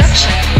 production.